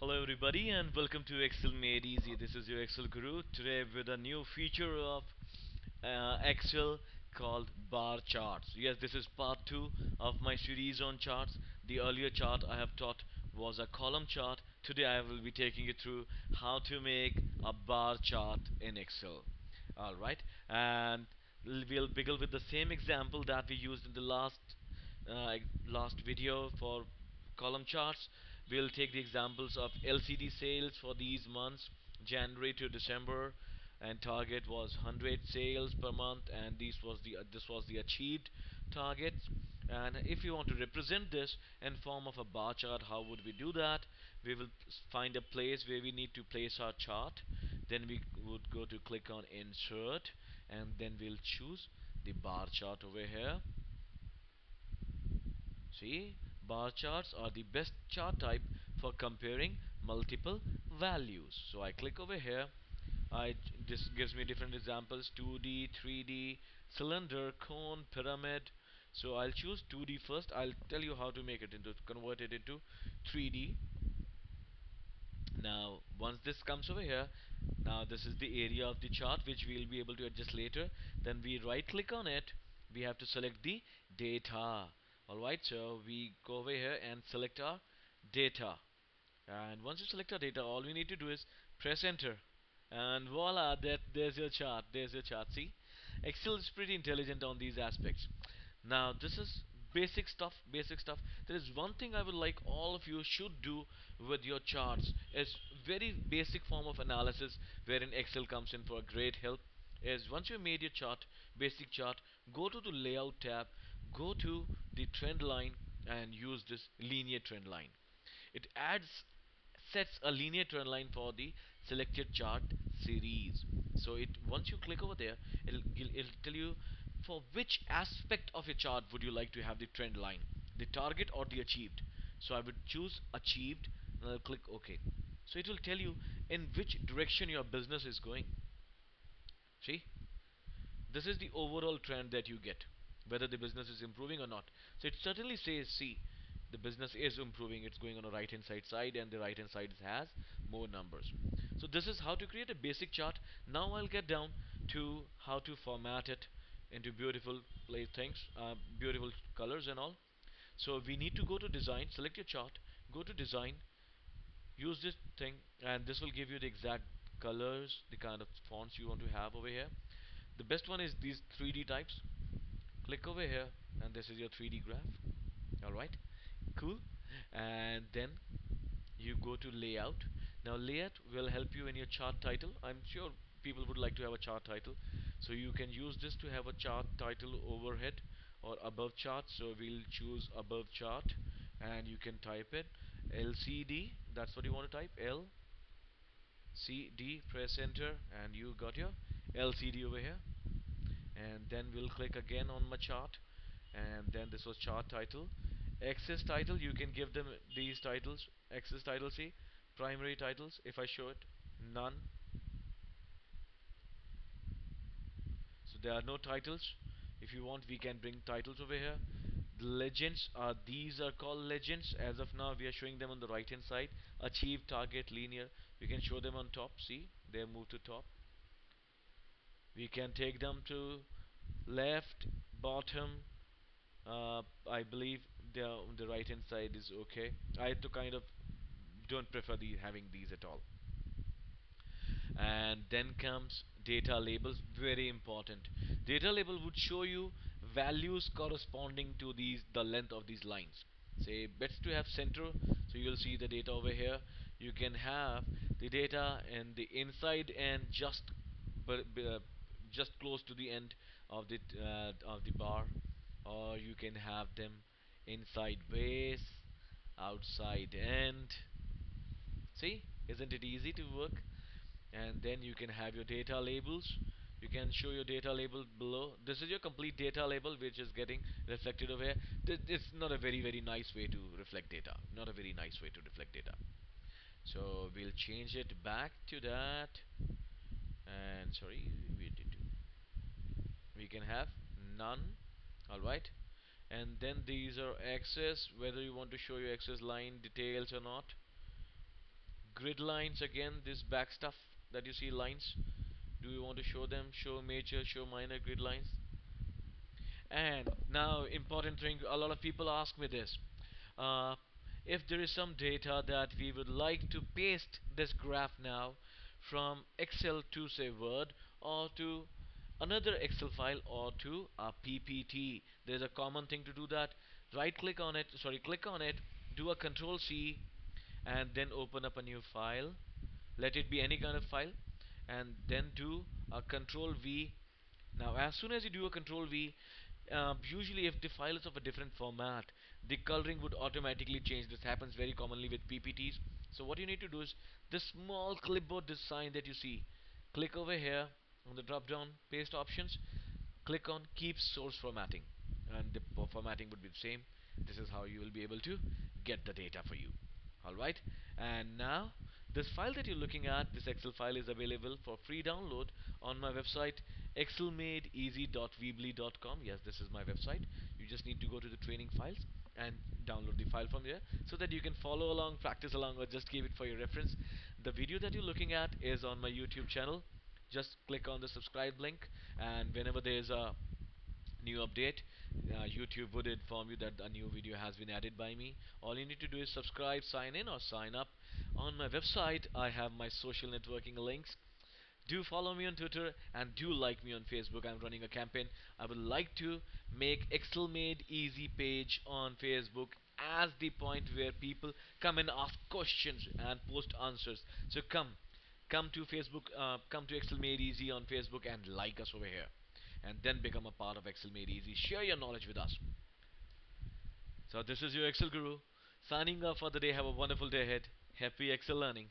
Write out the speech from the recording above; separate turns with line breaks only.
Hello everybody and welcome to Excel Made Easy. This is your Excel Guru today with a new feature of uh, Excel called bar charts. Yes, this is part 2 of my series on charts. The earlier chart I have taught was a column chart. Today I will be taking you through how to make a bar chart in Excel. Alright, and we'll begin with the same example that we used in the last uh, last video for column charts we'll take the examples of LCD sales for these months January to December and target was 100 sales per month and this was the uh, this was the achieved target and if you want to represent this in form of a bar chart how would we do that? We will find a place where we need to place our chart. Then we would go to click on insert and then we'll choose the bar chart over here. See, bar charts are the best chart type for comparing multiple values. So I click over here. I this gives me different examples 2D, 3D, cylinder, cone, pyramid. So I'll choose 2D first. I'll tell you how to make it into convert it into 3D. Now once this comes over here, now this is the area of the chart which we'll be able to adjust later. Then we right click on it. We have to select the data alright so we go over here and select our data. And once you select our data all we need to do is press enter. And voila that there's your chart there's your chart. See Excel is pretty intelligent on these aspects. Now this is basic stuff basic stuff. There is one thing I would like all of you should do with your charts. Is very basic form of analysis wherein Excel comes in for great help. Is once you made your chart basic chart go to the layout tab go to the trend line and use this linear trend line. It adds sets a linear trend line for the selected chart series. So it once you click over there it'll, it'll tell you for which aspect of your chart would you like to have the trend line the target or the achieved. So I would choose achieved and I'll click OK. So it will tell you in which direction your business is going. See? This is the overall trend that you get whether the business is improving or not. So it certainly says, see, the business is improving, it's going on the right hand side side and the right hand side has more numbers. So this is how to create a basic chart. Now I'll get down to how to format it into beautiful things, uh, beautiful colors and all. So we need to go to design, select your chart, go to design, use this thing and this will give you the exact colors, the kind of fonts you want to have over here. The best one is these 3D types click over here and this is your 3D graph. Alright cool. And then you go to layout. Now layout will help you in your chart title. I'm sure people would like to have a chart title. So you can use this to have a chart title overhead or above chart. So we'll choose above chart and you can type it LCD that's what you want to type L C D press enter and you got your LCD over here and then we'll click again on my chart. And then this was chart title. Axis title you can give them these titles. Axis title see? Primary titles if I show it none. So there are no titles. If you want we can bring titles over here. The legends are these are called legends. As of now we are showing them on the right hand side. Achieve target linear. We can show them on top see? They move to top we can take them to left bottom uh, I believe the the right hand side is okay. I to kind of don't prefer the having these at all. And then comes data labels very important. Data label would show you values corresponding to these the length of these lines. Say best to have center so you'll see the data over here. You can have the data in the inside and just uh, just close to the end of the uh, of the bar or you can have them inside base outside end. See? Isn't it easy to work? And then you can have your data labels. You can show your data label below. This is your complete data label which is getting reflected over here. This is not a very very nice way to reflect data. Not a very nice way to reflect data. So we'll change it back to that. And sorry can have? None. Alright and then these are axis whether you want to show your axis line details or not. Grid lines again this back stuff that you see lines. Do you want to show them? Show major show minor grid lines. And now important thing a lot of people ask me this. Uh, if there is some data that we would like to paste this graph now from Excel to say Word or to another Excel file or to a PPT there's a common thing to do that. Right click on it sorry click on it do a control C and then open up a new file. Let it be any kind of file and then do a control V. Now as soon as you do a control V uh, usually if the file is of a different format the coloring would automatically change. This happens very commonly with PPTs so what you need to do is this small clipboard design that you see. Click over here on the drop down paste options click on keep source formatting. And the formatting would be the same. This is how you will be able to get the data for you. Alright and now this file that you're looking at this excel file is available for free download on my website excelmadeeasy.weebly.com yes this is my website. You just need to go to the training files and download the file from there so that you can follow along practice along or just keep it for your reference. The video that you're looking at is on my youtube channel just click on the subscribe link and whenever there's a new update uh, YouTube would inform you that a new video has been added by me. All you need to do is subscribe sign in or sign up on my website. I have my social networking links. Do follow me on Twitter and do like me on Facebook. I'm running a campaign. I would like to make Excel made easy page on Facebook as the point where people come and ask questions and post answers. So come come to Facebook uh, come to Excel made easy on Facebook and like us over here and then become a part of Excel Made Easy. Share your knowledge with us. So this is your Excel Guru signing off for the day. Have a wonderful day ahead. Happy Excel learning.